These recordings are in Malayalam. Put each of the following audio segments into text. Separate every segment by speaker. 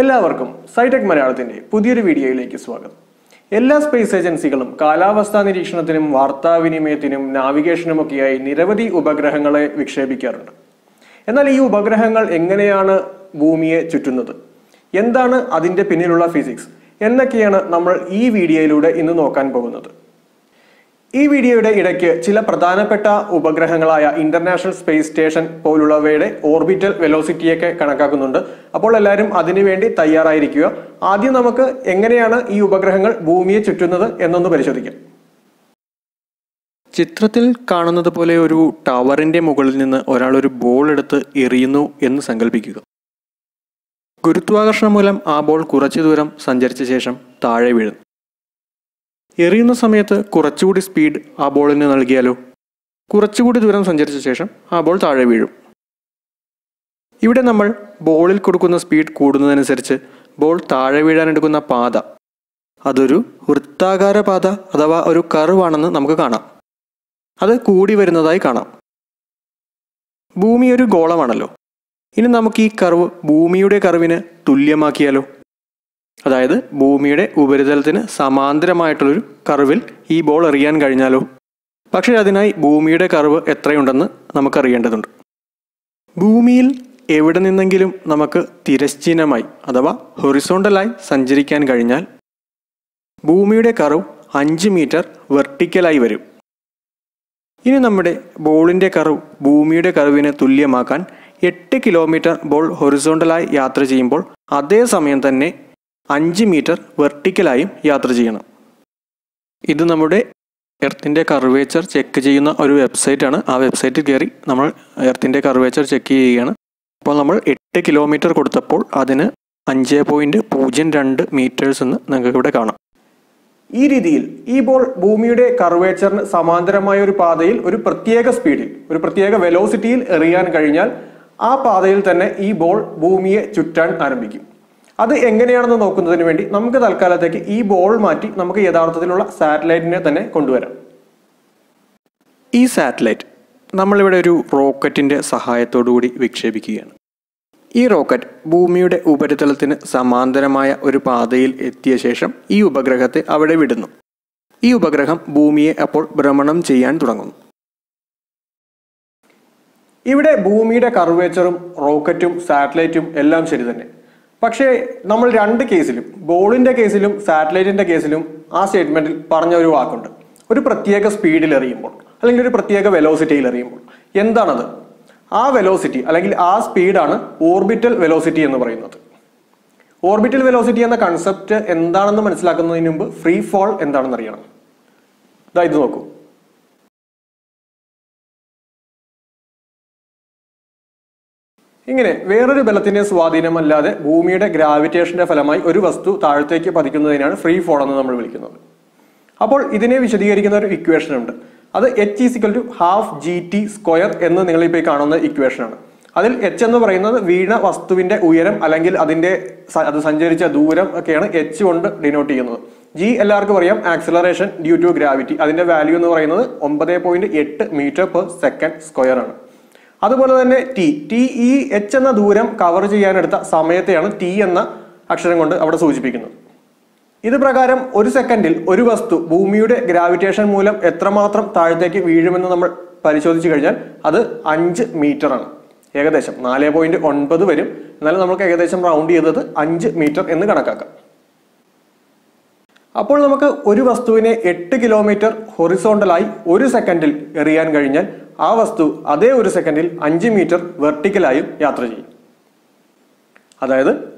Speaker 1: എല്ലാവർക്കും സൈടെക് മലയാളത്തിന്റെ പുതിയൊരു വീഡിയോയിലേക്ക് സ്വാഗതം. എല്ലാ സ്പേസ് ഏജൻസികളും കാലാവസ്ഥാ നിരീക്ഷണത്തിനും വാർത്താവിനിമയത്തിനും നാവിഗേഷനുമൊക്കെയായി നിരവധി ഉപഗ്രഹങ്ങളെ വിക്ഷേപിക്കാറുണ്ട്. എന്നാൽ ഈ ഉപഗ്രഹങ്ങൾ എങ്ങനെയാണ് ഭൂമിയെ ചുറ്റുന്നത്? എന്താണ് അതിന്റെ പിന്നിലുള്ള ഫിസിക്സ്? എന്നൊക്കെയാണ് നമ്മൾ ഈ വീഡിയോയിലൂടെ ഇന്ന് നോക്കാൻ പോകുന്നത്. ഈ വീഡിയോയുടെ ഇടയ്ക്ക് ചില പ്രധാനപ്പെട്ട ഉപഗ്രഹങ്ങളായ ഇന്റർനാഷണൽ സ്പേസ് സ്റ്റേഷൻ പോലുള്ളവയുടെ ഓർബിറ്റൽ വെലോസിറ്റിയൊക്കെ കണക്കാക്കുന്നുണ്ട്. അപ്പോൾ എല്ലാവരും അതിനുവേണ്ടി തയ്യാറായിരിക്കുക. ആദ്യം നമുക്ക് എങ്ങനെയാണ് ഈ ഉപഗ്രഹങ്ങൾ ഭൂമിയെ ചുറ്റുന്നത് എന്നൊന്ന് പരിശോധിക്കാം. ചിത്രത്തിൽ കാണുന്നത് പോലെ ഒരു ടവറിന്റെ മുകളിൽ നിന്ന് ഒരാൾ ഒരു ബോൾ എടുത്ത് എറിയുന്നു എന്ന് സങ്കല്പിക്കുക ഗുരുത്വാകർഷണം മൂലം ആ ബോൾ കുറച്ചു ദൂരം സഞ്ചരിച്ച ശേഷം താഴെ വീഴുന്നു. എറിയുന്ന സമയത്ത് കുറച്ചുകൂടി സ്പീഡ് ആ ബോളിന് നൽകിയാലോ? കുറച്ചുകൂടി ദൂരം സഞ്ചരിച്ച ശേഷം ആ ബോൾ താഴെ വീഴും. ഇവിടെ നമ്മൾ ബോളിൽ കൊടുക്കുന്ന സ്പീഡ് കൂടുന്നതനുസരിച്ച് ബോൾ താഴെ വീഴാൻ എടുക്കുന്ന പാത. അതൊരു വൃത്താകാര പാത അഥവാ ഒരു കർവാണെന്ന് നമുക്ക് കാണാം. അത് കൂടി വരുന്നതായി കാണാം. ഭൂമി ഒരു ഗോളമാണല്ലോ. ഇനി നമുക്ക് ഈ കർവ് ഭൂമിയുടെ കർവിന് തുല്യമാക്കിയാലോ? അതായത് ഭൂമിയുടെ ഉപരിതലത്തിന് സമാന്തരമായിട്ടുള്ളൊരു കർവിൽ ഈ ബോൾ എറിയാൻ കഴിഞ്ഞാലോ? പക്ഷേ അതിനായി ഭൂമിയുടെ കർവ് എത്രയുണ്ടെന്ന് നമുക്കറിയേണ്ടതുണ്ട്. ഭൂമിയിൽ എവിടെ നിന്നെങ്കിലും നമുക്ക് തിരശ്ചീനമായി അഥവാ ഹൊറിസോണ്ടലായി സഞ്ചരിക്കാൻ കഴിഞ്ഞാൽ ഭൂമിയുടെ കർവ് അഞ്ച് മീറ്റർ വെർട്ടിക്കലായി വരും. ഇനി നമ്മുടെ ബോളിന്റെ കർവ് ഭൂമിയുടെ കർവിന് തുല്യമാക്കാൻ എട്ട് കിലോമീറ്റർ ബോൾ ഹൊറിസോണ്ടലായി യാത്ര ചെയ്യുമ്പോൾ അതേ സമയം തന്നെ അഞ്ച് മീറ്റർ വെർട്ടിക്കലായും യാത്ര ചെയ്യണം. ഇത് നമ്മുടെ എർത്തിന്റെ കർവേച്ചർ ചെക്ക് ചെയ്യുന്ന ഒരു വെബ്സൈറ്റാണ്. ആ വെബ്സൈറ്റിൽ കയറി നമ്മൾ എർത്തിന്റെ കർവേച്ചർ ചെക്ക് ചെയ്യുകയാണ്. അപ്പോൾ നമ്മൾ എട്ട് കിലോമീറ്റർ കൊടുത്തപ്പോൾ അതിന് അഞ്ച് പോയിന്റ് പൂജ്യം രണ്ട് മീറ്റേഴ്സ് എന്ന് നിങ്ങൾക്ക് ഇവിടെ കാണാം. ഈ രീതിയിൽ ഈ ബോൾ ഭൂമിയുടെ കർവേച്ചറിന് സമാന്തരമായ ഒരു പാതയിൽ ഒരു പ്രത്യേക സ്പീഡിൽ ഒരു പ്രത്യേക വെലോസിറ്റിയിൽ എറിയാൻ കഴിഞ്ഞാൽ ആ പാതയിൽ തന്നെ ഈ ബോൾ ഭൂമിയെ ചുറ്റാൻ ആരംഭിക്കും. അത് എങ്ങനെയാണെന്ന് നോക്കുന്നതിന് വേണ്ടി നമുക്ക് തൽക്കാലത്തേക്ക് ഈ ബോൾ മാറ്റി നമുക്ക് യഥാർത്ഥത്തിലുള്ള സാറ്റലൈറ്റിനെ തന്നെ കൊണ്ടുവരാം. ഈ സാറ്റലൈറ്റ് നമ്മളിവിടെ ഒരു റോക്കറ്റിന്റെ സഹായത്തോടുകൂടി വിക്ഷേപിക്കുകയാണ്. ഈ റോക്കറ്റ് ഭൂമിയുടെ ഉപരിതലത്തിന് സമാന്തരമായ ഒരു പാതയിൽ എത്തിയ ശേഷം ഈ ഉപഗ്രഹത്തെ അവിടെ വിടുന്നു. ഈ ഉപഗ്രഹം ഭൂമിയെ അപ്പോൾ ഭ്രമണം ചെയ്യാൻ തുടങ്ങുന്നു. ഇവിടെ ഭൂമിയുടെ കർവേച്ചറും റോക്കറ്റും സാറ്റലൈറ്റും എല്ലാം ശരി തന്നെ. പക്ഷേ നമ്മൾ രണ്ട് കേസിലും ബോളിന്റെ കേസിലും സാറ്റലൈറ്റിന്റെ കേസിലും ആ സ്റ്റേറ്റ്മെന്റിൽ പറഞ്ഞ ഒരു വാക്കുണ്ട്. ഒരു പ്രത്യേക സ്പീഡിൽ എറിയുമ്പോൾ അല്ലെങ്കിൽ ഒരു പ്രത്യേക വെലോസിറ്റിയിൽ എറിയുമ്പോൾ. എന്താണത്? ആ വെലോസിറ്റി അല്ലെങ്കിൽ ആ സ്പീഡാണ് ഓർബിറ്റൽ വെലോസിറ്റി എന്ന് പറയുന്നത്. ഓർബിറ്റൽ വെലോസിറ്റി എന്ന കൺസെപ്റ്റ് എന്താണെന്ന് മനസ്സിലാക്കുന്നതിന് മുമ്പ് ഫ്രീ ഫോൾ എന്താണെന്ന് അറിയണം. ഇതാ ഇത് നോക്കൂ. ഇങ്ങനെ വേറൊരു ബലത്തിന്റെ സ്വാധീനമല്ലാതെ ഭൂമിയുടെ ഗ്രാവിറ്റേഷന്റെ ഫലമായി ഒരു വസ്തു താഴത്തേക്ക് പതിക്കുന്നതിനാണ് ഫ്രീ ഫോൾ എന്ന് നമ്മൾ വിളിക്കുന്നത്. അപ്പോൾ ഇതിനെ വിശദീകരിക്കുന്ന ഒരു ഇക്വേഷൻ ഉണ്ട്. അത് H is equal to half G T square എന്ന് നിങ്ങൾ ഇപ്പോൾ കാണുന്ന ഇക്വേഷനാണ് അതിൽ എച്ച് എന്ന് പറയുന്നത് വീണ വസ്തുവിന്റെ ഉയരം അല്ലെങ്കിൽ അതിന്റെ അത് സഞ്ചരിച്ച ദൂരം ഒക്കെയാണ് എച്ച് കൊണ്ട് ഡിനോട്ട് ചെയ്യുന്നത്. ജി എല്ലാവർക്കും അറിയാം ആക്സിലറേഷൻ ഡ്യൂ ടു ഗ്രാവിറ്റി അതിന്റെ വാല്യൂ എന്ന് പറയുന്നത് ഒമ്പത് പോയിന്റ് എട്ട് മീറ്റർ പെർ സെക്കൻഡ് സ്ക്വയർ ആണ്. അതുപോലെ തന്നെ ടി ടി ഇ എച്ച് എന്ന ദൂരം കവർ ചെയ്യാനെടുത്ത സമയത്തെയാണ് ടി എന്ന അക്ഷരം കൊണ്ട് അവിടെ സൂചിപ്പിക്കുന്നത്. ഇത് പ്രകാരം ഒരു സെക്കൻഡിൽ ഒരു വസ്തു ഭൂമിയുടെ ഗ്രാവിറ്റേഷൻ മൂലം എത്രമാത്രം താഴത്തേക്ക് വീഴുമെന്ന് നമ്മൾ പരിശോധിച്ചു കഴിഞ്ഞാൽ അത് അഞ്ച് മീറ്റർ ആണ്. ഏകദേശം നാല് പോയിന്റ് ഒൻപത് വരും. എന്നാലും നമുക്ക് ഏകദേശം റൗണ്ട് ചെയ്തത് അഞ്ച് മീറ്റർ എന്ന് കണക്കാക്കാം. അപ്പോൾ നമുക്ക് ഒരു വസ്തുവിനെ എട്ട് കിലോമീറ്റർ ഹൊറിസോണ്ടലായി ഒരു സെക്കൻഡിൽ എറിയാൻ കഴിഞ്ഞാൽ ആ വസ്തു അതേ ഒരു സെക്കൻഡിൽ അഞ്ച് മീറ്റർ വെർട്ടിക്കലായും യാത്ര ചെയ്യും. അതായത്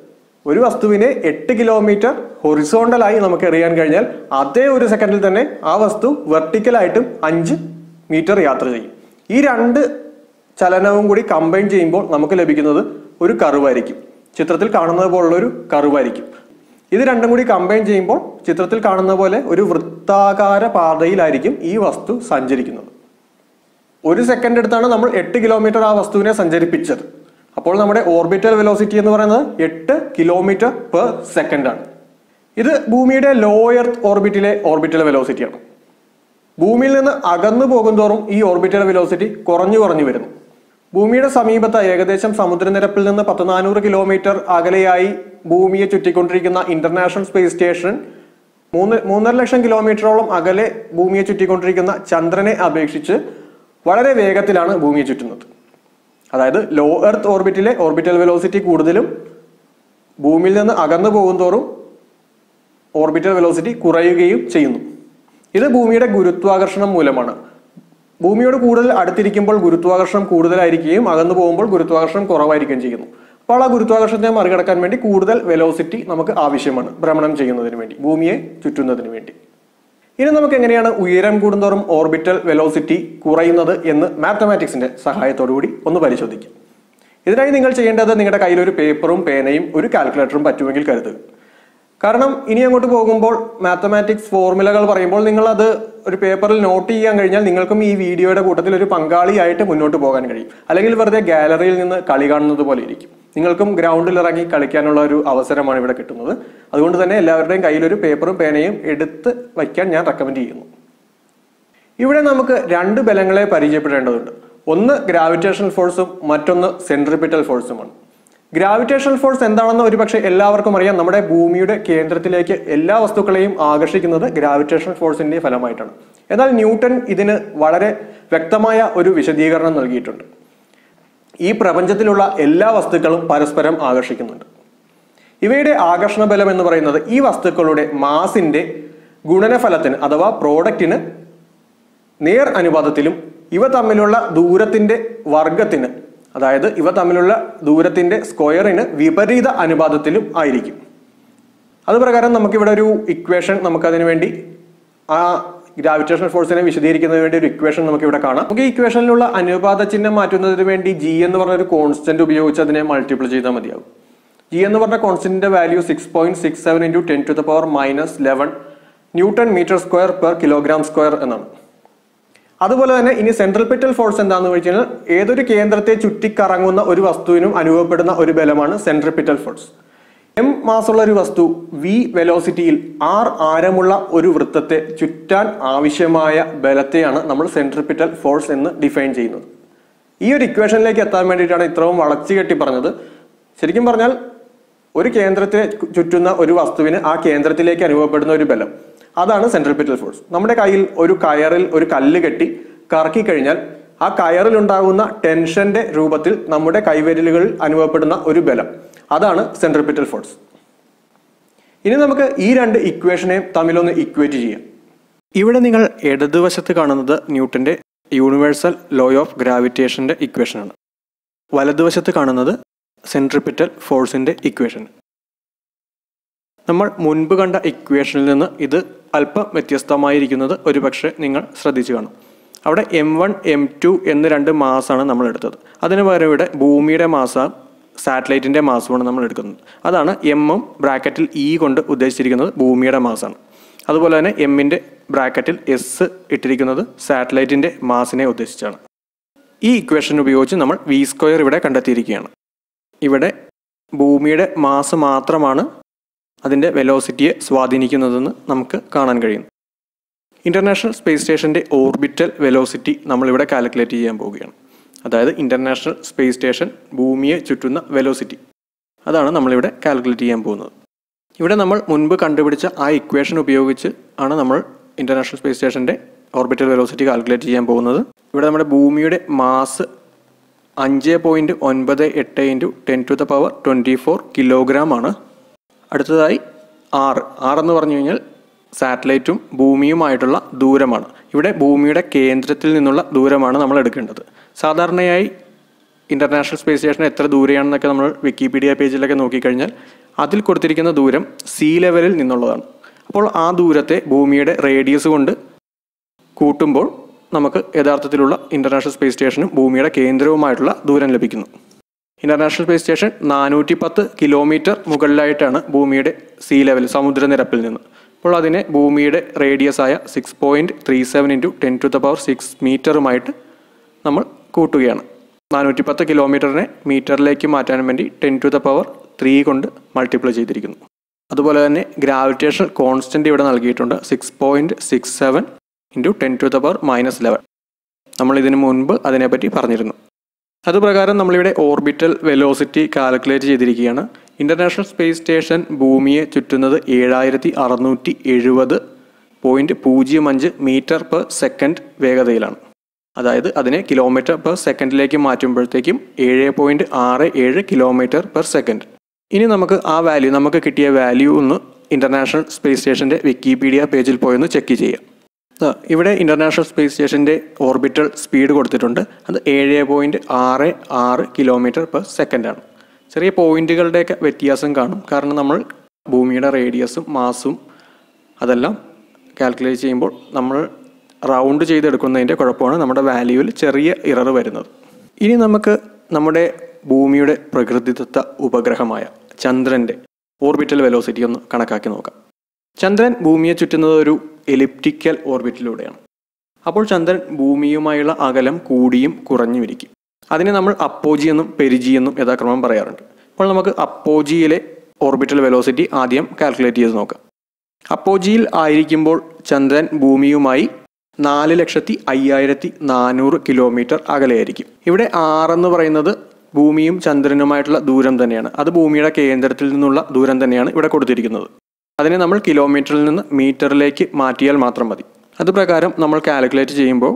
Speaker 1: ഒരു വസ്തുവിനെ എട്ട് കിലോമീറ്റർ ഹൊറിസോണ്ടലായി നമുക്ക് എറിയാൻ കഴിഞ്ഞാൽ അതേ ഒരു സെക്കൻഡിൽ തന്നെ ആ വസ്തു വെർട്ടിക്കലായിട്ടും അഞ്ച് മീറ്റർ യാത്ര ചെയ്യും. ഈ രണ്ട് ചലനവും കൂടി കമ്പൈൻ ചെയ്യുമ്പോൾ നമുക്ക് ലഭിക്കുന്നത് ഒരു കറുവായിരിക്കും. ചിത്രത്തിൽ കാണുന്നത് പോലുള്ള ഒരു കറുവായിരിക്കും. ഇത് രണ്ടും കൂടി കമ്പൈൻ ചെയ്യുമ്പോൾ ചിത്രത്തിൽ കാണുന്ന പോലെ ഒരു വൃത്താകാര പാതയിലായിരിക്കും ഈ വസ്തു സഞ്ചരിക്കുന്നത്. ഒരു സെക്കൻഡ് എടുത്താണ് നമ്മൾ എട്ട് കിലോമീറ്റർ ആ വസ്തുവിനെ സഞ്ചരിപ്പിച്ചത്. അപ്പോൾ നമ്മുടെ ഓർബിറ്റൽ വെലോസിറ്റി എന്ന് പറയുന്നത് എട്ട് കിലോമീറ്റർ പെർ സെക്കൻഡ് ആണ്. ഇത് ഭൂമിയുടെ ലോ എർത്ത് ഓർബിറ്റിലെ ഓർബിറ്റൽ വെലോസിറ്റിയാണ് ഭൂമിയിൽ നിന്ന് അകന്നു പോകുന്തോറും ഈ ഓർബിറ്റൽ വെലോസിറ്റി കുറഞ്ഞു കുറഞ്ഞു വരുന്നു. ഭൂമിയുടെ സമീപത്ത് ഏകദേശം സമുദ്രനിരപ്പിൽ നിന്ന് പത്ത് നാനൂറ് കിലോമീറ്റർ അകലെയായി ഭൂമിയെ ചുറ്റിക്കൊണ്ടിരിക്കുന്ന ഇന്റർനാഷണൽ സ്പേസ് സ്റ്റേഷൻ മൂന്ന് മൂന്നര ലക്ഷം കിലോമീറ്ററോളം അകലെ ഭൂമിയെ ചുറ്റിക്കൊണ്ടിരിക്കുന്ന ചന്ദ്രനെ അപേക്ഷിച്ച് വളരെ വേഗത്തിലാണ് ഭൂമിയെ ചുറ്റുന്നത്. അതായത് ലോ എർത്ത് ഓർബിറ്റിലെ ഓർബിറ്റൽ വെലോസിറ്റി കൂടുതലും ഭൂമിയിൽ നിന്ന് അകന്നു പോകുന്തോറും ഓർബിറ്റൽ വെലോസിറ്റി കുറയുകയും ചെയ്യുന്നു. ഇത് ഭൂമിയുടെ ഗുരുത്വാകർഷണം മൂലമാണ്. ഭൂമിയോട് കൂടുതൽ അടുത്തിരിക്കുമ്പോൾ ഗുരുത്വാകർഷണം കൂടുതലായിരിക്കുകയും അകന്നു പോകുമ്പോൾ ഗുരുത്വാകർഷണം കുറവായിരിക്കുകയും ചെയ്യുന്നു. അപ്പോൾ ആ ഗുരുത്വാകർഷണത്തെ മറികടക്കാൻ വേണ്ടി കൂടുതൽ വെലോസിറ്റി നമുക്ക് ആവശ്യമാണ് ഭ്രമണം ചെയ്യുന്നതിന് വേണ്ടി ഭൂമിയെ ചുറ്റുന്നതിന് വേണ്ടി. ഇനി നമുക്ക് എങ്ങനെയാണ് ഉയരം കൂടുന്തോറും ഓർബിറ്റൽ വെലോസിറ്റി കുറയുന്നത് എന്ന് മാത്തമാറ്റിക്സിന്റെ സഹായത്തോടു കൂടി ഒന്ന് പരിശോധിക്കാം. ഇതിനായി നിങ്ങൾ ചെയ്യേണ്ടത് നിങ്ങളുടെ കയ്യിൽ ഒരു പേപ്പറും പേനയും ഒരു കാൽക്കുലേറ്ററും പറ്റുമെങ്കിൽ കരുതുക. കാരണം ഇനി അങ്ങോട്ട് പോകുമ്പോൾ മാത്തമാറ്റിക്സ് ഫോർമുലകൾ പറയുമ്പോൾ നിങ്ങൾ അത് ഒരു പേപ്പറിൽ നോട്ട് ചെയ്യാൻ കഴിഞ്ഞാൽ നിങ്ങൾക്കും ഈ വീഡിയോയുടെ കൂട്ടത്തിൽ ഒരു പങ്കാളിയായിട്ട് മുന്നോട്ട് പോകാൻ കഴിയും. അല്ലെങ്കിൽ വെറുതെ ഗാലറിയിൽ നിന്ന് കളി കാണുന്നത് പോലെ ഇരിക്കും. നിങ്ങൾക്കും ഗ്രൗണ്ടിൽ ഇറങ്ങി കളിക്കാനുള്ള ഒരു അവസരമാണ് ഇവിടെ കിട്ടുന്നത്. അതുകൊണ്ട് തന്നെ എല്ലാവരുടെയും കയ്യിൽ ഒരു പേപ്പറും പേനയും എടുത്ത് വയ്ക്കാൻ ഞാൻ റെക്കമെൻഡ് ചെയ്യുന്നു. ഇവിടെ നമുക്ക് രണ്ട് ബലങ്ങളെ പരിചയപ്പെടേണ്ടതുണ്ട്. ഒന്ന് ഗ്രാവിറ്റേഷണൽ ഫോഴ്സും മറ്റൊന്ന് സെൻട്രിപിറ്റൽ ഫോഴ്സുമാണ് ഗ്രാവിറ്റേഷണൽ ഫോഴ്സ് എന്താണെന്ന് ഒരുപക്ഷെ എല്ലാവർക്കും അറിയാം. നമ്മുടെ ഭൂമിയുടെ കേന്ദ്രത്തിലേക്ക് എല്ലാ വസ്തുക്കളെയും ആകർഷിക്കുന്നത് ഗ്രാവിറ്റേഷണൽ ഫോഴ്സിന്റെ ഫലമായിട്ടാണ്. എന്നാൽ ന്യൂട്ടൺ ഇതിന് വളരെ വ്യക്തമായ ഒരു വിശദീകരണം നൽകിയിട്ടുണ്ട്. ഈ പ്രപഞ്ചത്തിലുള്ള എല്ലാ വസ്തുക്കളും പരസ്പരം ആകർഷിക്കുന്നുണ്ട്. ഇവയുടെ ആകർഷണ ബലം എന്ന് പറയുന്നത് ഈ വസ്തുക്കളുടെ മാസിന്റെ ഗുണനഫലത്തിന് അഥവാ പ്രോഡക്റ്റിന് നേർ അനുപാതത്തിലും ഇവ തമ്മിലുള്ള ദൂരത്തിന്റെ വർഗത്തിന് അതായത് ഇവ തമ്മിലുള്ള ദൂരത്തിന്റെ സ്ക്വയറിന് വിപരീത അനുപാതത്തിലും ആയിരിക്കും. അത് പ്രകാരം നമുക്കിവിടെ ഒരു ഇക്വേഷൻ നമുക്കതിനു വേണ്ടി ആ ഗ്രാവിറ്റേഷണൽ ഫോഴ്സിനെ വിശദീകരിക്കുന്നതിന് വേണ്ടി ഒരു ഇക്വേഷൻ നമുക്ക് ഇവിടെ കാണാം. നമുക്ക് ഈ ഇക്വേഷനിലുള്ള അനുപാത ചിഹ്നം മാറ്റുന്നതിന് വേണ്ടി ജി എന്ന് പറഞ്ഞ ഒരു കോൺസ്റ്റന്റ് ഉപയോഗിച്ച് അതിനെ മൾട്ടിപ്ലൈ ചെയ്താൽ മതിയാവും ജി എന്ന് പറഞ്ഞ കോൺസ്റ്റന്റിന്റെ value six point six seven into ten to the power minus eleven newton metre square per kilogram square എന്നാണ്. അതുപോലെ തന്നെ ഇനി സെൻട്രൽ പെറ്റൽ ഫോഴ്സ് എന്താണെന്ന് വെച്ച് കഴിഞ്ഞാൽ ഏതൊരു കേന്ദ്രത്തെ ചുറ്റിക്കറങ്ങുന്ന ഒരു വസ്തുവിനും അനുഭവപ്പെടുന്ന ഒരു ബലമാണ് സെൻട്രൽ പെറ്റൽ ഫോഴ്സ് എം മാസുള്ള ഒരു വസ്തു വി വെലോസിറ്റിയിൽ ആർ ആരമുള്ള ഒരു വൃത്തത്തെ ചുറ്റാൻ ആവശ്യമായ ബലത്തെയാണ് നമ്മൾ സെൻട്രിപിറ്റൽ ഫോഴ്സ് എന്ന് ഡിഫൈൻ ചെയ്യുന്നത്. ഈ ഒരു ഇക്വേഷനിലേക്ക് എത്താൻ വേണ്ടിയിട്ടാണ് ഇത്രയും വളച്ചു കെട്ടി പറഞ്ഞത്. ശരിക്കും പറഞ്ഞാൽ ഒരു കേന്ദ്രത്തെ ചുറ്റുന്ന ഒരു വസ്തുവിന് ആ കേന്ദ്രത്തിലേക്ക് അനുഭവപ്പെടുന്ന ഒരു ബലം. അതാണ് സെൻട്രിപ്പിറ്റൽ ഫോഴ്സ് നമ്മുടെ കയ്യിൽ ഒരു കയറിൽ ഒരു കല്ല് കെട്ടി കറക്കി കഴിഞ്ഞാൽ ആ കയറിൽ ഉണ്ടാകുന്ന ടെൻഷന്റെ രൂപത്തിൽ നമ്മുടെ കൈവിരലുകളിൽ അനുഭവപ്പെടുന്ന ഒരു ബലം. അതാണ് സെൻട്രിപിറ്റൽ ഫോഴ്സ് ഇനി നമുക്ക് ഈ രണ്ട് ഇക്വേഷനെയും തമ്മിലൊന്ന് ഇക്വേറ്റ് ചെയ്യാം. ഇവിടെ നിങ്ങൾ ഇടതുവശത്ത് കാണുന്നത് ന്യൂട്ടന്റെ യൂണിവേഴ്സൽ ലോ ഓഫ് ഗ്രാവിറ്റേഷന്റെ ഇക്വേഷനാണ് വലതുവശത്ത് കാണുന്നത് സെൻട്രിപിറ്റൽ ഫോഴ്സിന്റെ ഇക്വേഷൻ നമ്മൾ മുൻപ് കണ്ട ഇക്വേഷനിൽ നിന്ന് ഇത് അല്പം വ്യത്യസ്തമായിരിക്കുന്നത് ഒരുപക്ഷെ നിങ്ങൾ ശ്രദ്ധിച്ചു കാണും. അവിടെ എം വൺ എം ടു എന്ന് രണ്ട് മാസമാണ് നമ്മൾ എടുത്തത്. അതിന് പകരം ഇവിടെ ഭൂമിയുടെ മാസം സാറ്റലൈറ്റിന്റെ മാസമാണ് നമ്മൾ എടുക്കുന്നത്. അതാണ് എമ്മും ബ്രാക്കറ്റിൽ ഇ കൊണ്ട് ഉദ്ദേശിച്ചിരിക്കുന്നത് ഭൂമിയുടെ മാസമാണ് അതുപോലെ തന്നെ എമ്മിന്റെ ബ്രാക്കറ്റിൽ എസ് ഇട്ടിരിക്കുന്നത് സാറ്റലൈറ്റിന്റെ മാസിനെ ഉദ്ദേശിച്ചാണ്. ഈ ഇക്വേഷൻ ഉപയോഗിച്ച് നമ്മൾ വി സ്ക്വയർ ഇവിടെ കണ്ടെത്തിയിരിക്കുകയാണ്. ഇവിടെ ഭൂമിയുടെ മാസ് മാത്രമാണ് അതിന്റെ വെലോസിറ്റിയെ സ്വാധീനിക്കുന്നതെന്ന് നമുക്ക് കാണാൻ കഴിയും. ഇന്റർനാഷണൽ സ്പേസ് സ്റ്റേഷന്റെ ഓർബിറ്റൽ വെലോസിറ്റി നമ്മളിവിടെ കാൽക്കുലേറ്റ് ചെയ്യാൻ പോവുകയാണ്. അതായത് ഇന്റർനാഷണൽ സ്പേസ് സ്റ്റേഷൻ ഭൂമിയെ ചുറ്റുന്ന വെലോസിറ്റി അതാണ് നമ്മളിവിടെ കാൽക്കുലേറ്റ് ചെയ്യാൻ പോകുന്നത്. ഇവിടെ നമ്മൾ മുൻപ് കണ്ടുപിടിച്ച ആ ഇക്വേഷൻ ഉപയോഗിച്ച് ആണ് നമ്മൾ ഇന്റർനാഷണൽ സ്പേസ് സ്റ്റേഷന്റെ ഓർബിറ്റൽ വെലോസിറ്റി കാൽക്കുലേറ്റ് ചെയ്യാൻ പോകുന്നത്. ഇവിടെ നമ്മുടെ ഭൂമിയുടെ മാസ് അഞ്ച് പോയിന്റ് ഒൻപത് എട്ട് into ten to the power twenty four kilogram ആണ്. അടുത്തതായി ആറ്. ആറെന്ന് എന്ന് പറഞ്ഞു കഴിഞ്ഞാൽ സാറ്റലൈറ്റും ഭൂമിയുമായിട്ടുള്ള ദൂരമാണ്. ഇവിടെ ഭൂമിയുടെ കേന്ദ്രത്തിൽ നിന്നുള്ള ദൂരമാണ് നമ്മൾ എടുക്കേണ്ടത്. സാധാരണയായി ഇന്റർനാഷണൽ സ്പേസ് സ്റ്റേഷൻ എത്ര ദൂരെയാണെന്നൊക്കെ നമ്മൾ വിക്കിപീഡിയ പേജിലൊക്കെ നോക്കിക്കഴിഞ്ഞാൽ അതിൽ കൊടുത്തിരിക്കുന്ന ദൂരം സീ ലെവലിൽ നിന്നുള്ളതാണ്. അപ്പോൾ ആ ദൂരത്തെ ഭൂമിയുടെ റേഡിയസ് കൊണ്ട് കൂട്ടുമ്പോൾ നമുക്ക് യഥാർത്ഥത്തിലുള്ള ഇന്റർനാഷണൽ സ്പേസ് സ്റ്റേഷനും ഭൂമിയുടെ കേന്ദ്രവുമായിട്ടുള്ള ദൂരം ലഭിക്കുന്നു. ഇന്റർനാഷണൽ സ്പേസ് സ്റ്റേഷൻ നാനൂറ്റി പത്ത് കിലോമീറ്റർ മുകളിലായിട്ടാണ് ഭൂമിയുടെ സീ ലെവൽ സമുദ്രനിരപ്പിൽ നിന്ന്. അപ്പോൾ അതിനെ ഭൂമിയുടെ റേഡിയസ് ആയ six point three seven into ten to the power six മീറ്ററുമായിട്ട് നമ്മൾ കൂട്ടുകയാണ്. നാനൂറ്റി പത്ത് കിലോമീറ്ററിനെ മീറ്ററിലേക്ക് മാറ്റാൻ വേണ്ടി ten to the power three കൊണ്ട് മൾട്ടിപ്ലൈ ചെയ്തിരിക്കുന്നു. അതുപോലെ തന്നെ ഗ്രാവിറ്റേഷൻ കോൺസ്റ്റന്റ് ഇവിടെ നൽകിയിട്ടുണ്ട് six point six seven into ten to the power minus eleven നമ്മൾ ഇതിനു മുൻപ് അതിനെപ്പറ്റി പറഞ്ഞിരുന്നു. അതുപ്രകാരം നമ്മളിവിടെ ഓർബിറ്റൽ വെലോസിറ്റി കാൽക്കുലേറ്റ് ചെയ്തിരിക്കുകയാണ്. ഇന്റർനാഷണൽ സ്പേസ് സ്റ്റേഷൻ ഭൂമിയെ ചുറ്റുന്നത് ഏഴായിരത്തി അറുന്നൂറ്റി എഴുപത് പോയിന്റ് പൂജ്യം അഞ്ച് മീറ്റർ പെർ സെക്കൻഡ് വേഗതയിലാണ്. അതായത് അതിനെ കിലോമീറ്റർ പെർ സെക്കൻഡിലേക്ക് മാറ്റുമ്പോഴത്തേക്കും ഏഴ് പോയിന്റ് ആറ് ഏഴ് കിലോമീറ്റർ പെർ സെക്കൻഡ് ഇനി നമുക്ക് ആ വാല്യൂ നമുക്ക് കിട്ടിയ വാല്യൂ ഒന്ന് ഇന്റർനാഷണൽ സ്പേസ് സ്റ്റേഷന്റെ വിക്കിപീഡിയ പേജിൽ പോയൊന്ന് ചെക്ക് ചെയ്യാം. ഇവിടെ ഇന്റർനാഷണൽ സ്പേസ് സ്റ്റേഷന്റെ ഓർബിറ്റൽ സ്പീഡ് കൊടുത്തിട്ടുണ്ട്. അത് ഏഴ് പോയിന്റ് ആറ് ആറ് കിലോമീറ്റർ പെർ സെക്കൻഡാണ് ചെറിയ പോയിന്റുകളുടെയൊക്കെ വ്യത്യാസം കാണും. കാരണം നമ്മൾ ഭൂമിയുടെ റേഡിയസും മാസും അതെല്ലാം കാൽക്കുലേറ്റ് ചെയ്യുമ്പോൾ നമ്മൾ റൗണ്ട് ചെയ്തെടുക്കുന്നതിന്റെ കുഴപ്പമാണ് നമ്മുടെ വാല്യൂവിൽ ചെറിയ ഇറർ വരുന്നത്. ഇനി നമുക്ക് നമ്മുടെ ഭൂമിയുടെ പ്രകൃതിദത്ത ഉപഗ്രഹമായ ചന്ദ്രന്റെ ഓർബിറ്റൽ വെലോസിറ്റി ഒന്ന് കണക്കാക്കി നോക്കാം. ചന്ദ്രൻ ഭൂമിയെ ചുറ്റുന്നത് ഒരു എലിപ്റ്റിക്കൽ ഓർബിറ്റിലൂടെയാണ്. അപ്പോൾ ചന്ദ്രൻ ഭൂമിയുമായുള്ള അകലം കൂടിയും കുറഞ്ഞും ഇരിക്കും അതിനെ നമ്മൾ അപ്പോജി എന്നും പെരിജി എന്നും യഥാക്രമം പറയാറുണ്ട്. അപ്പോൾ നമുക്ക് അപ്പോജിയിലെ ഓർബിറ്റൽ വെലോസിറ്റി ആദ്യം കാൽക്കുലേറ്റ് ചെയ്ത് നോക്കാം. അപ്പോജിയിൽ ആയിരിക്കുമ്പോൾ ചന്ദ്രൻ ഭൂമിയുമായി നാല് ലക്ഷത്തി അയ്യായിരത്തി നാനൂറ് കിലോമീറ്റർ അകലെയായിരിക്കും. ഇവിടെ ആറെന്ന് പറയുന്നത് ഭൂമിയും ചന്ദ്രനുമായിട്ടുള്ള ദൂരം തന്നെയാണ്. അത് ഭൂമിയുടെ കേന്ദ്രത്തിൽ നിന്നുള്ള ദൂരം തന്നെയാണ് ഇവിടെ കൊടുത്തിരിക്കുന്നത്. അതിനെ നമ്മൾ കിലോമീറ്ററിൽ നിന്ന് മീറ്ററിലേക്ക് മാറ്റിയാൽ മാത്രം മതി. അത് പ്രകാരം നമ്മൾ കാൽക്കുലേറ്റ് ചെയ്യുമ്പോൾ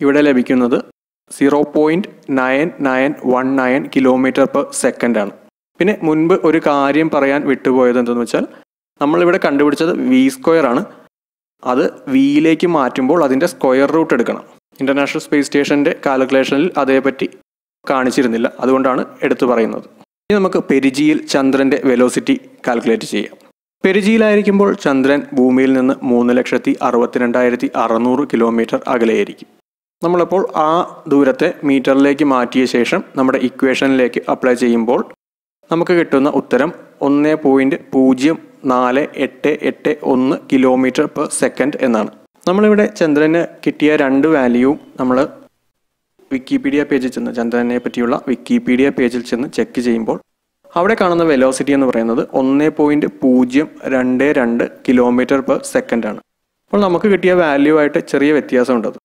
Speaker 1: ഇവിടെ ലഭിക്കുന്നത് zero point nine nine one nine kilometre per second ആണ്. പിന്നെ മുൻപ് ഒരു കാര്യം പറയാൻ വിട്ടുപോയത് എന്തെന്ന് വെച്ചാൽ നമ്മളിവിടെ കണ്ടുപിടിച്ചത് വി സ്ക്വയർ ആണ്. അത് വിയിലേക്ക് മാറ്റുമ്പോൾ അതിന്റെ സ്ക്വയർ റൂട്ട് എടുക്കണം. ഇന്റർനാഷണൽ സ്പേസ് സ്റ്റേഷന്റെ കാൽക്കുലേഷനിൽ അതേപറ്റി കാണിച്ചിരുന്നില്ല. അതുകൊണ്ടാണ് എടുത്തു പറയുന്നത്. ഇനി നമുക്ക് പെരിജിയിൽ ചന്ദ്രന്റെ വെലോസിറ്റി കാൽക്കുലേറ്റ് ചെയ്യാം. പെരിജിയിലായിരിക്കുമ്പോൾ ചന്ദ്രൻ ഭൂമിയിൽ നിന്ന് മൂന്ന് ലക്ഷത്തി അറുപത്തിരണ്ടായിരത്തി അറുന്നൂറ് കിലോമീറ്റർ അകലെയായിരിക്കും. നമ്മളപ്പോൾ ആ ദൂരത്തെ മീറ്ററിലേക്ക് മാറ്റിയ ശേഷം നമ്മുടെ ഇക്വേഷനിലേക്ക് അപ്ലൈ ചെയ്യുമ്പോൾ നമുക്ക് കിട്ടുന്ന ഉത്തരം ഒന്ന് പോയിന്റ് പൂജ്യം നാല് എട്ട് എട്ട് ഒന്ന് കിലോമീറ്റർ പെർ സെക്കൻഡ് എന്നാണ്. നമ്മളിവിടെ ചന്ദ്രന് കിട്ടിയ രണ്ട് വാല്യൂ നമ്മൾ വിക്കിപീഡിയ പേജിൽ ചെന്ന് ചന്ദ്രനെ പറ്റിയുള്ള വിക്കിപീഡിയ പേജിൽ ചെന്ന് ചെക്ക് ചെയ്യുമ്പോൾ അവിടെ കാണുന്ന വെലോസിറ്റി എന്ന് പറയുന്നത് ഒന്ന് പോയിന്റ് പൂജ്യം രണ്ട് രണ്ട് കിലോമീറ്റർ പെർ സെക്കൻഡാണ് അപ്പോൾ നമുക്ക് കിട്ടിയ വാല്യൂ ആയിട്ട് ചെറിയ വ്യത്യാസമുണ്ട് അത്.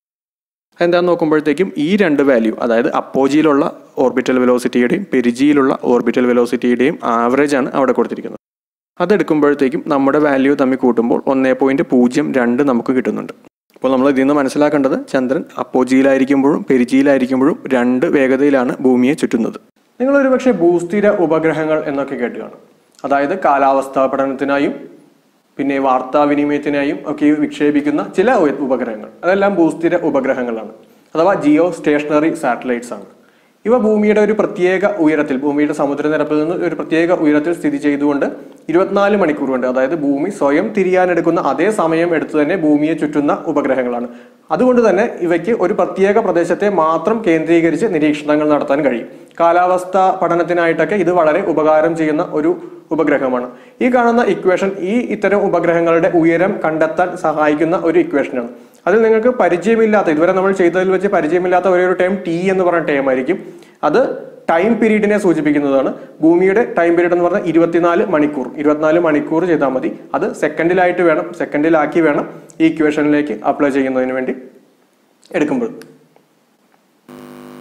Speaker 1: എന്താണെന്ന് നോക്കുമ്പോഴത്തേക്കും ഈ രണ്ട് വാല്യൂ അതായത് അപ്പോജിയിലുള്ള ഓർബിറ്റൽ വെലോസിറ്റിയുടെയും പെരിജിയിലുള്ള ഓർബിറ്റൽ വെലോസിറ്റിയുടെയും ആവറേജ് ആണ് അവിടെ കൊടുത്തിരിക്കുന്നത്. അതെടുക്കുമ്പോഴത്തേക്കും നമ്മുടെ വാല്യൂ തമ്മിൽ കൂട്ടുമ്പോൾ ഒന്നേ പോയിന്റ് പൂജ്യം രണ്ട് നമുക്ക് കിട്ടുന്നുണ്ട്. അപ്പോൾ നമ്മൾ ഇതിൽ നിന്ന് മനസ്സിലാക്കേണ്ടത് ചന്ദ്രൻ അപ്പോജിയിലായിരിക്കുമ്പോഴും പെരിജിയിലായിരിക്കുമ്പോഴും രണ്ട് വേഗതയിലാണ് ഭൂമിയെ ചുറ്റുന്നത്. നിങ്ങൾ ഒരുപക്ഷെ ഭൂസ്ഥിര ഉപഗ്രഹങ്ങൾ എന്നൊക്കെ കേട്ട് കാണും. അതായത് കാലാവസ്ഥാ പഠനത്തിനായും പിന്നെ വാർത്താവിനിമയത്തിനായും ഒക്കെ വിക്ഷേപിക്കുന്ന ചില ഉപഗ്രഹങ്ങൾ. അതെല്ലാം ഭൂസ്ഥിര ഉപഗ്രഹങ്ങളാണ്. അഥവാ ജിയോ സ്റ്റേഷണറി സാറ്റലൈറ്റ്സ് ആണ്. ഇവ ഭൂമിയുടെ ഒരു പ്രത്യേക ഉയരത്തിൽ ഭൂമിയുടെ സമുദ്രനിരപ്പിൽ നിന്ന് ഒരു പ്രത്യേക ഉയരത്തിൽ സ്ഥിതി ചെയ്തുകൊണ്ട് ഇരുപത്തിനാല് മണിക്കൂർ കൊണ്ട് അതായത് ഭൂമി സ്വയം തിരിയാനെടുക്കുന്ന അതേ സമയം എടുത്തു തന്നെ ഭൂമിയെ ചുറ്റുന്ന ഉപഗ്രഹങ്ങളാണ്. അതുകൊണ്ട് തന്നെ ഇവയ്ക്ക് ഒരു പ്രത്യേക പ്രദേശത്തെ മാത്രം കേന്ദ്രീകരിച്ച് നിരീക്ഷണങ്ങൾ നടത്താൻ കഴിയും. കാലാവസ്ഥ പഠനത്തിനായിട്ടൊക്കെ ഇത് വളരെ ഉപകാരം ചെയ്യുന്ന ഒരു ഉപഗ്രഹമാണ്. ഈ കാണുന്ന ഇക്വേഷൻ ഈ ഇത്തരം ഉപഗ്രഹങ്ങളുടെ ഉയരം കണ്ടെത്താൻ സഹായിക്കുന്ന ഒരു ഇക്വേഷനാണ് അതിൽ നിങ്ങൾക്ക് പരിചയമില്ലാത്ത ഇതുവരെ നമ്മൾ ചെയ്തതിൽ വെച്ച് പരിചയമില്ലാത്ത ഒരേ ഒരു ടൈം ടി എന്ന് പറഞ്ഞ ടൈം ആയിരിക്കും. അത് ടൈം പീരീഡിനെ സൂചിപ്പിക്കുന്നതാണ്. ഭൂമിയുടെ ടൈം പീരീഡ് എന്ന് പറഞ്ഞാൽ ഇരുപത്തിനാല് മണിക്കൂർ. ഇരുപത്തിനാല് മണിക്കൂർ ചെയ്താൽ മതി. അത് സെക്കൻഡിലായിട്ട് വേണം സെക്കൻഡിലാക്കി വേണം ഈ ഇക്വേഷനിലേക്ക് അപ്ലൈ ചെയ്യുന്നതിന് വേണ്ടി എടുക്കുമ്പോൾ.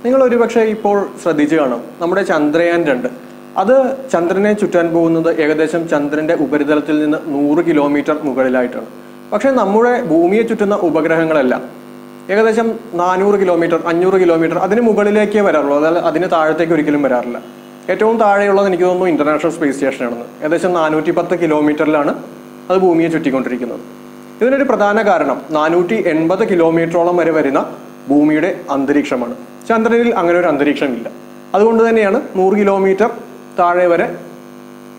Speaker 1: നിങ്ങൾ ഒരുപക്ഷെ ഇപ്പോൾ ശ്രദ്ധിച്ചു കാണും. നമ്മുടെ ചന്ദ്രയാൻ രണ്ട്. അത് ചന്ദ്രനെ ചുറ്റാൻ പോകുന്നത് ഏകദേശം ചന്ദ്രന്റെ ഉപരിതലത്തിൽ നിന്ന് നൂറ് കിലോമീറ്റർ മുകളിലായിട്ടാണ്. പക്ഷേ നമ്മുടെ ഭൂമിയെ ചുറ്റുന്ന ഉപഗ്രഹങ്ങളെല്ലാം. ഏകദേശം നാനൂറ് കിലോമീറ്റർ അഞ്ഞൂറ് കിലോമീറ്റർ അതിന് മുകളിലേക്കേ വരാറുള്ളൂ. അതായത് അതിന് താഴത്തേക്ക് ഒരിക്കലും വരാറില്ല. ഏറ്റവും താഴെയുള്ളത് എനിക്ക് തോന്നുന്നു ഇന്റർനാഷണൽ സ്പേസ് സ്റ്റേഷനാണെന്ന് ഏകദേശം നാനൂറ്റി പത്ത് കിലോമീറ്ററിലാണ് അത് ഭൂമിയെ ചുറ്റിക്കൊണ്ടിരിക്കുന്നത്. ഇതിനൊരു പ്രധാന കാരണം നാനൂറ്റി എൺപത് കിലോമീറ്ററോളം വരെ വരുന്ന ഭൂമിയുടെ അന്തരീക്ഷമാണ്. ചന്ദ്രനിൽ അങ്ങനെ ഒരു അന്തരീക്ഷമില്ല. അതുകൊണ്ട് തന്നെയാണ് നൂറ് കിലോമീറ്റർ താഴെ വരെ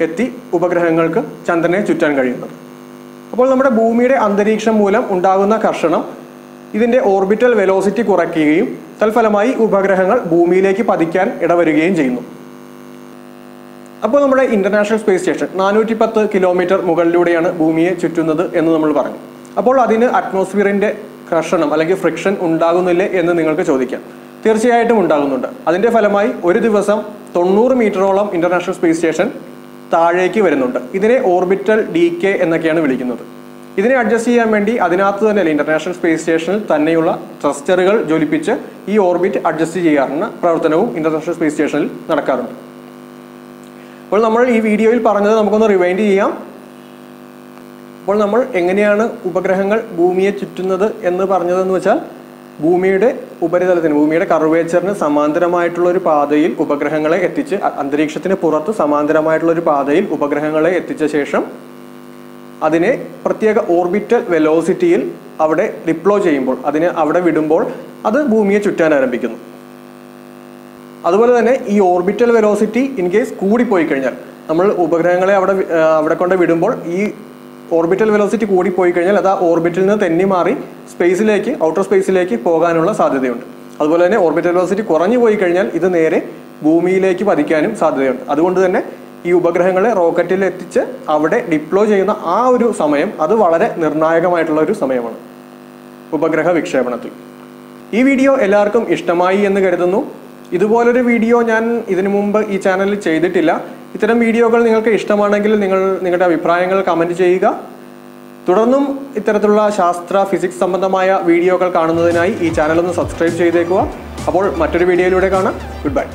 Speaker 1: എത്തി ഉപഗ്രഹങ്ങൾക്ക് ചന്ദ്രനെ ചുറ്റാൻ കഴിയുന്നത്. അപ്പോൾ നമ്മുടെ ഭൂമിയുടെ അന്തരീക്ഷം മൂലം ഉണ്ടാകുന്ന കർഷണം ഇതിന്റെ ഓർബിറ്റൽ വെലോസിറ്റി കുറയ്ക്കുകയും തൽഫലമായി ഉപഗ്രഹങ്ങൾ ഭൂമിയിലേക്ക് പതിക്കാൻ ഇടവരുകയും ചെയ്യുന്നു. അപ്പോൾ നമ്മുടെ ഇന്റർനാഷണൽ സ്പേസ് സ്റ്റേഷൻ നാനൂറ്റി പത്ത് കിലോമീറ്റർ മുകളിലൂടെയാണ് ഭൂമിയെ ചുറ്റുന്നത് എന്ന് നമ്മൾ പറഞ്ഞു. അപ്പോൾ അതിന് അറ്റ്മോസ്ഫിയറിന്റെ ഘർഷണം അല്ലെങ്കിൽ ഫ്രിക്ഷൻ ഉണ്ടാകുന്നില്ലേ എന്ന് നിങ്ങൾക്ക് ചോദിക്കാം. തീർച്ചയായിട്ടും ഉണ്ടാകുന്നുണ്ട്. അതിന്റെ ഫലമായി ഒരു ദിവസം തൊണ്ണൂറ് മീറ്ററോളം ഇന്റർനാഷണൽ സ്പേസ് സ്റ്റേഷൻ താഴേക്ക് വരുന്നുണ്ട്. ഇതിനെ ഓർബിറ്റൽ ഡി കെ എന്നൊക്കെയാണ് വിളിക്കുന്നത്. ഇതിനെ അഡ്ജസ്റ്റ് ചെയ്യാൻ വേണ്ടി അതിനകത്ത് തന്നെ ഇന്റർനാഷണൽ സ്പേസ് സ്റ്റേഷനിൽ തന്നെയുള്ള ട്രസ്റ്ററുകൾ ജ്വലിപ്പിച്ച് ഈ ഓർബിറ്റ് അഡ്ജസ്റ്റ് ചെയ്യാറുള്ള പ്രവർത്തനവും ഇന്റർനാഷണൽ സ്പേസ് സ്റ്റേഷനിൽ നടക്കാറുണ്ട്. അപ്പോൾ നമ്മൾ ഈ വീഡിയോയിൽ പറഞ്ഞത് നമുക്കൊന്ന് റിവൈൻഡ് ചെയ്യാം. അപ്പോൾ നമ്മൾ എങ്ങനെയാണ് ഉപഗ്രഹങ്ങൾ ഭൂമിയെ ചുറ്റുന്നത് എന്ന് പറഞ്ഞതെന്ന് വെച്ചാൽ ഭൂമിയുടെ ഉപരിതലത്തിന് ഭൂമിയുടെ കർവേച്ചറിന് സമാന്തരമായിട്ടുള്ള ഒരു പാതയിൽ ഉപഗ്രഹങ്ങളെ എത്തിച്ച് അന്തരീക്ഷത്തിന് പുറത്ത് സമാന്തരമായിട്ടുള്ള ഒരു പാതയിൽ ഉപഗ്രഹങ്ങളെ എത്തിച്ച ശേഷം അതിനെ പ്രത്യേക ഓർബിറ്റൽ വെലോസിറ്റിയിൽ അവിടെ ഡിപ്ലോ ചെയ്യുമ്പോൾ അതിനെ അവിടെ വിടുമ്പോൾ അത് ഭൂമിയെ ചുറ്റാൻ ആരംഭിക്കുന്നു. അതുപോലെ തന്നെ ഈ ഓർബിറ്റൽ വെലോസിറ്റി ഇൻ കേസ് കൂടിപ്പോയി കഴിഞ്ഞാൽ നമ്മൾ ഉപഗ്രഹങ്ങളെ അവിടെ അവിടെ കൊണ്ട് വിടുമ്പോൾ ഈ ഓർബിറ്റൽ വെലോസിറ്റി കൂടിപ്പോയി കഴിഞ്ഞാൽ അത് ആ ഓർബിറ്റിൽ നിന്ന് തെന്നി മാറി സ്പേസിലേക്ക് ഔട്ടർ സ്പേസിലേക്ക് പോകാനുള്ള സാധ്യതയുണ്ട്. അതുപോലെ തന്നെ ഓർബിറ്റൽ വെലോസിറ്റി കുറഞ്ഞു പോയി കഴിഞ്ഞാൽ ഇത് നേരെ ഭൂമിയിലേക്ക് പതിക്കാനും സാധ്യതയുണ്ട്. അതുകൊണ്ട് തന്നെ ഈ ഉപഗ്രഹങ്ങളെ റോക്കറ്റിൽ എത്തിച്ച് അവിടെ ഡിപ്ലോയ് ചെയ്യുന്ന ആ ഒരു സമയം അത് വളരെ നിർണായകമായിട്ടുള്ള ഒരു സമയമാണ്. ഉപഗ്രഹ വിക്ഷേപണത്തിൽ. ഈ വീഡിയോ എല്ലാവർക്കും ഇഷ്ടമായി എന്ന് കരുതുന്നു. ഇതുപോലൊരു വീഡിയോ ഞാൻ ഇതിനു മുമ്പ് ഈ ചാനലിൽ ചെയ്തിട്ടില്ല. ഇത്തരം വീഡിയോകൾ നിങ്ങൾക്ക് ഇഷ്ടമാണെങ്കിൽ നിങ്ങൾ നിങ്ങളുടെ അഭിപ്രായങ്ങൾ കമന്റ് ചെയ്യുക. തുടർന്നും ഇത്തരത്തിലുള്ള ശാസ്ത്ര ഫിസിക്സ് സംബന്ധമായ വീഡിയോകൾ കാണുന്നതിനായി ഈ ചാനലൊന്ന് സബ്സ്ക്രൈബ് ചെയ്തേക്കുക. അപ്പോൾ മറ്റൊരു വീഡിയോയിലൂടെ കാണാം. Good bye